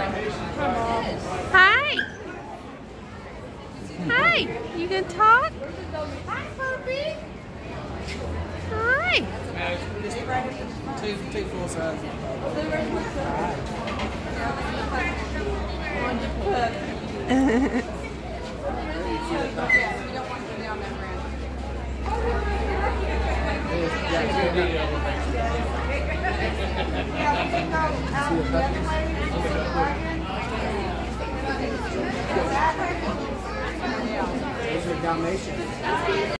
Hi. Hi. You gonna talk? Hi, puppy. Hi. Two, two full size. Those are Dalmatians.